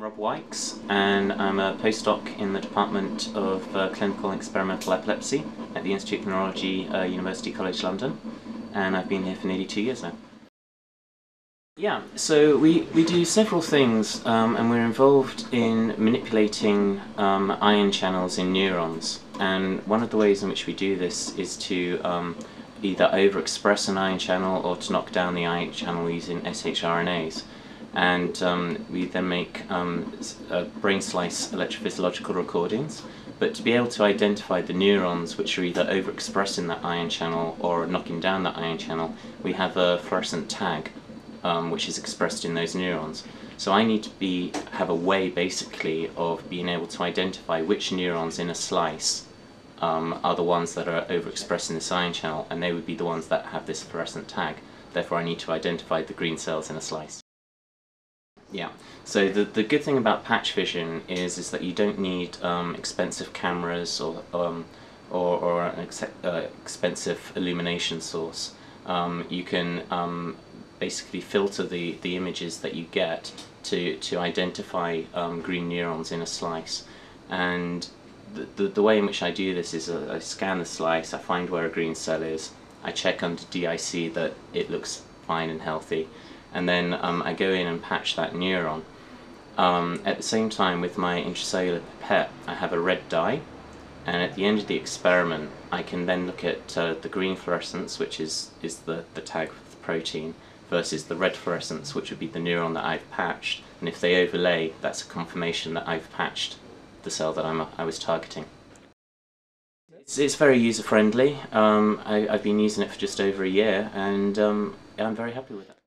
I'm Rob Wykes and I'm a postdoc in the Department of uh, Clinical and Experimental Epilepsy at the Institute of Neurology, uh, University College London and I've been here for nearly two years now. Yeah, so we, we do several things um, and we're involved in manipulating um, ion channels in neurons and one of the ways in which we do this is to um, either overexpress an ion channel or to knock down the ion channel using shRNAs and um, we then make um, uh, brain slice electrophysiological recordings. But to be able to identify the neurons which are either overexpressing that ion channel or knocking down that ion channel, we have a fluorescent tag um, which is expressed in those neurons. So I need to be have a way basically of being able to identify which neurons in a slice um, are the ones that are overexpressing this ion channel and they would be the ones that have this fluorescent tag. Therefore I need to identify the green cells in a slice. Yeah, so the, the good thing about PatchVision is, is that you don't need um, expensive cameras or, um, or, or, an ex uh, expensive illumination source. Um, you can um, basically filter the, the images that you get to, to identify um, green neurons in a slice. And the, the, the, way in which I do this is uh, I scan the slice, I find where a green cell is, I check under DIC that it looks fine and healthy, and then um, I go in and patch that neuron. Um, at the same time with my intracellular pipette I have a red dye and at the end of the experiment I can then look at uh, the green fluorescence which is, is the, the tag for the protein versus the red fluorescence which would be the neuron that I've patched and if they overlay that's a confirmation that I've patched the cell that I'm, I was targeting. It's, it's very user friendly, um, I, have been using it for just over a year and um, I'm very happy with it.